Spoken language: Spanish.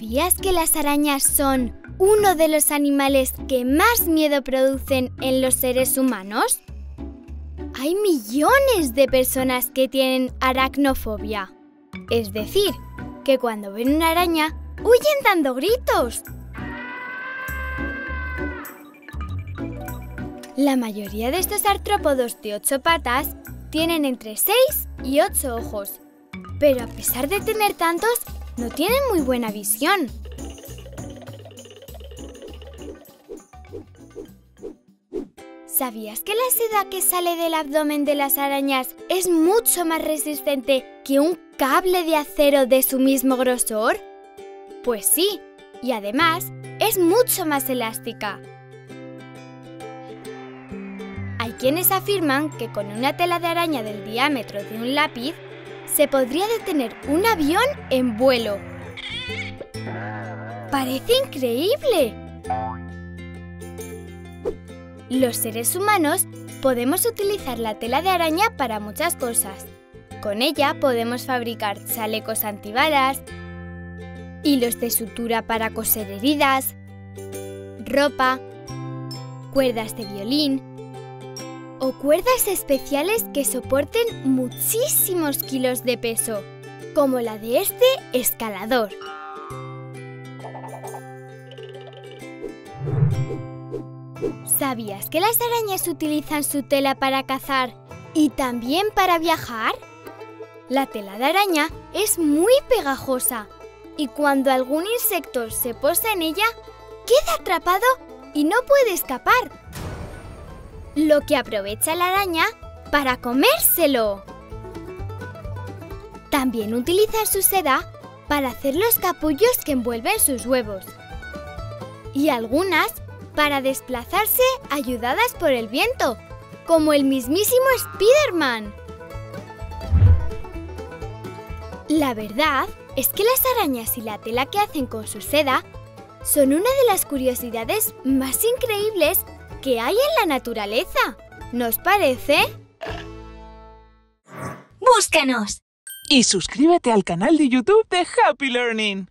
¿Sabías que las arañas son uno de los animales que más miedo producen en los seres humanos? Hay millones de personas que tienen aracnofobia. Es decir, que cuando ven una araña, huyen dando gritos. La mayoría de estos artrópodos de ocho patas tienen entre 6 y 8 ojos, pero a pesar de tener tantos, no tienen muy buena visión. ¿Sabías que la seda que sale del abdomen de las arañas es mucho más resistente que un cable de acero de su mismo grosor? Pues sí, y además es mucho más elástica. Hay quienes afirman que con una tela de araña del diámetro de un lápiz se podría detener un avión en vuelo. ¡Parece increíble! Los seres humanos podemos utilizar la tela de araña para muchas cosas. Con ella podemos fabricar chalecos antibalas, hilos de sutura para coser heridas, ropa, cuerdas de violín, o cuerdas especiales que soporten muchísimos kilos de peso, como la de este escalador. ¿Sabías que las arañas utilizan su tela para cazar y también para viajar? La tela de araña es muy pegajosa y cuando algún insecto se posa en ella, queda atrapado y no puede escapar lo que aprovecha la araña para comérselo. También utiliza su seda para hacer los capullos que envuelven sus huevos. Y algunas para desplazarse ayudadas por el viento, como el mismísimo Spider-Man. La verdad es que las arañas y la tela que hacen con su seda son una de las curiosidades más increíbles que hay en la naturaleza. ¿Nos parece? ¡Búscanos! Y suscríbete al canal de YouTube de Happy Learning.